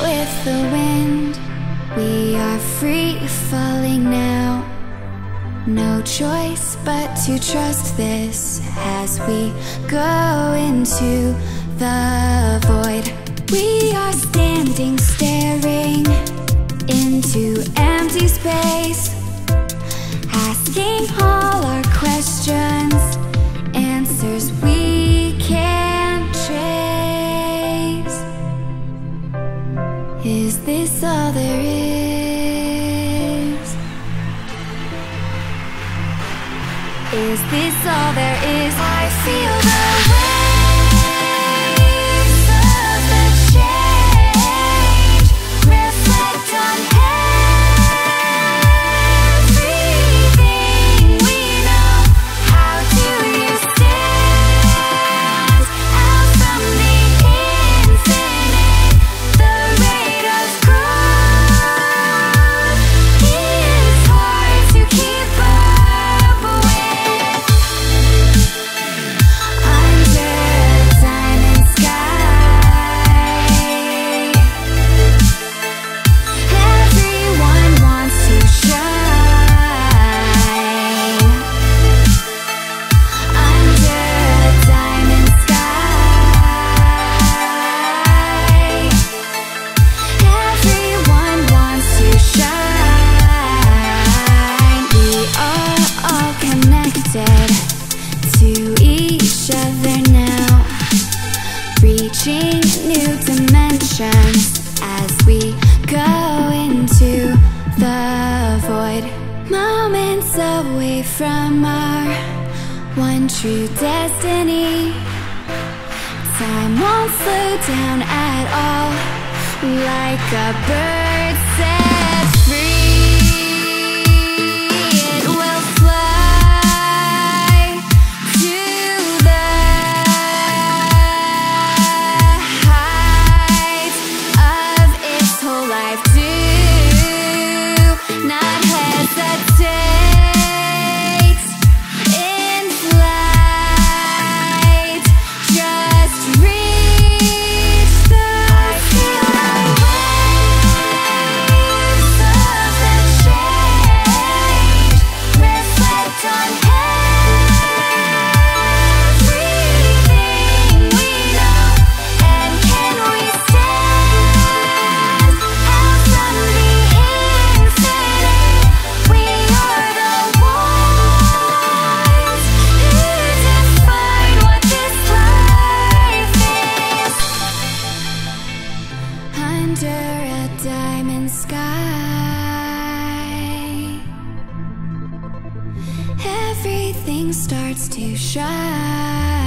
with the wind. We are free falling now. No choice but to trust this As we go into the void. We are standing staring Into empty space Asking all our questions Answers this all there is? As we go into the void. Moments away from our one true destiny. Time won't slow down at all, like a bird starts to shine.